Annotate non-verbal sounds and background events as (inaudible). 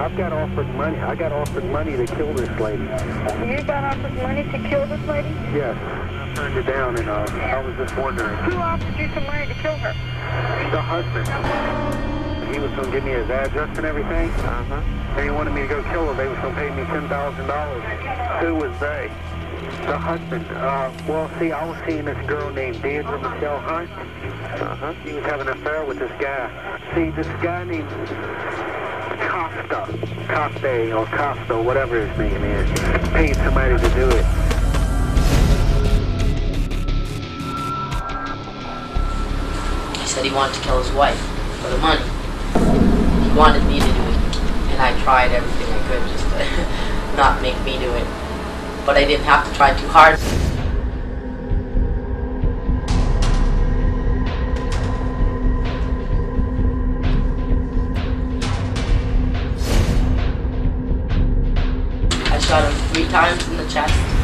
I've got offered money. I got offered money to kill this lady. You got offered money to kill this lady? Yes. I turned it down, and uh, I was just wondering. Who offered you some money to kill her? The husband. He was going to give me his address and everything. Uh-huh. And he wanted me to go kill her. They was going to pay me $10,000. Who was they? The husband. Uh, well, see, I was seeing this girl named Deidre Michelle Hunt. Uh-huh. He was having an affair with this guy. See, this guy named Kosta, Kosta or Kosta, whatever his name is, paid somebody to do it. He said he wanted to kill his wife for the money. He wanted me to do it, and I tried everything I could just to (laughs) not make me do it. But I didn't have to try too hard. Shot him three times in the chest